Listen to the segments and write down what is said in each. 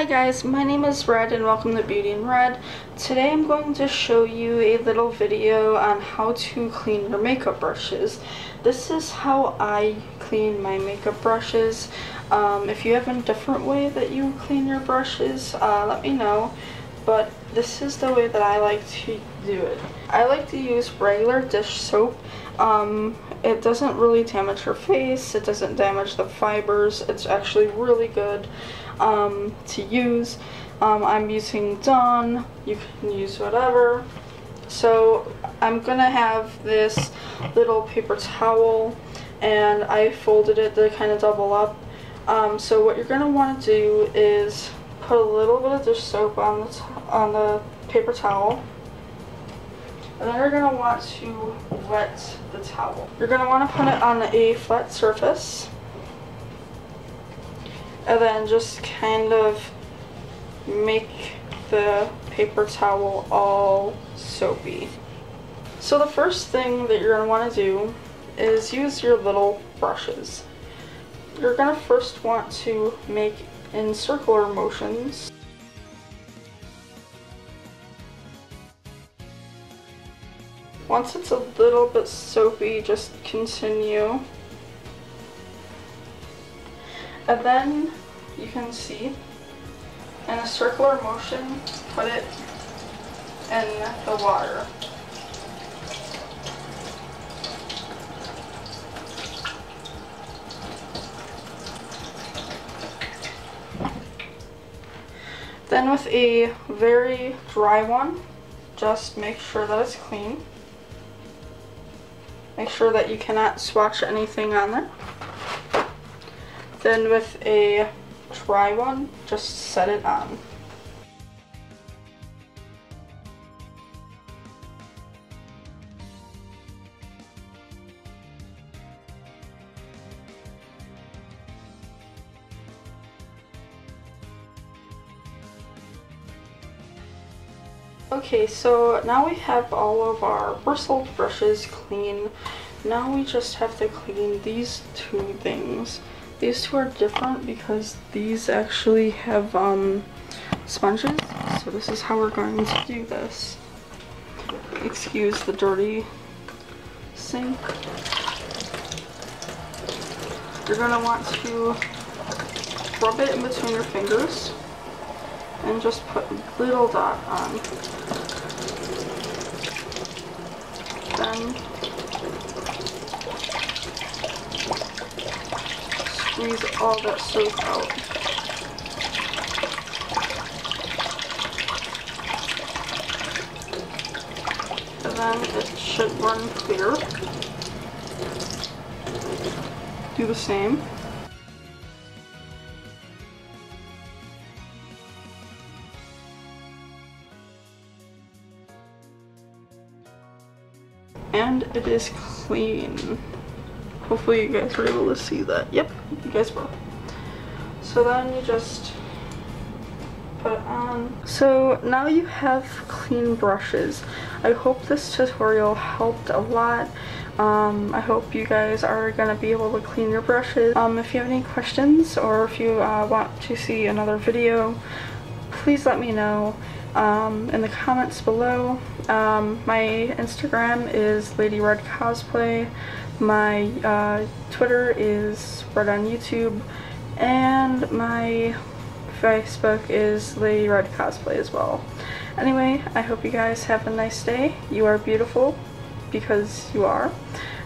Hi guys, my name is Red and welcome to Beauty in Red. Today I'm going to show you a little video on how to clean your makeup brushes. This is how I clean my makeup brushes. Um, if you have a different way that you clean your brushes, uh, let me know. But this is the way that I like to do it. I like to use regular dish soap. Um, it doesn't really damage her face, it doesn't damage the fibers, it's actually really good um, to use. Um, I'm using Dawn, you can use whatever. So I'm gonna have this little paper towel and I folded it to kind of double up. Um, so what you're gonna want to do is put a little bit of dish soap on the, on the paper towel and then you're going to want to wet the towel. You're going to want to put it on a flat surface and then just kind of make the paper towel all soapy. So the first thing that you're want to do is use your little brushes. You're going to first want to make in circular motions. Once it's a little bit soapy, just continue. And then you can see in a circular motion, put it in the water. Then with a very dry one, just make sure that it's clean. Make sure that you cannot swatch anything on there. Then with a dry one, just set it on. Okay, so now we have all of our bristled brushes clean. Now we just have to clean these two things. These two are different because these actually have um, sponges. So this is how we're going to do this. Excuse the dirty sink. You're going to want to rub it in between your fingers and just put a little dot on. Then squeeze all that soap out. And then it should run clear. Do the same. And it is clean. Hopefully you guys were able to see that. Yep, you guys were. So then you just put it on. So now you have clean brushes. I hope this tutorial helped a lot. Um, I hope you guys are going to be able to clean your brushes. Um, if you have any questions or if you uh, want to see another video, please let me know um, in the comments below. Um, my Instagram is Lady Red Cosplay. My uh, Twitter is Red on YouTube. And my Facebook is Lady Red Cosplay as well. Anyway, I hope you guys have a nice day. You are beautiful because you are.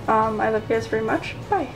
Um, I love you guys very much. Bye.